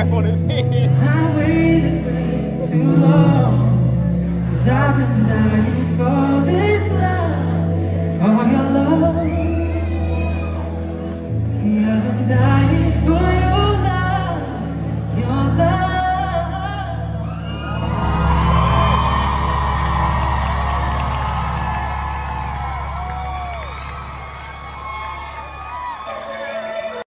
crap on his head. I waited too long Cause I've been dying for this love For your love Yeah, I'm dying for your love Your love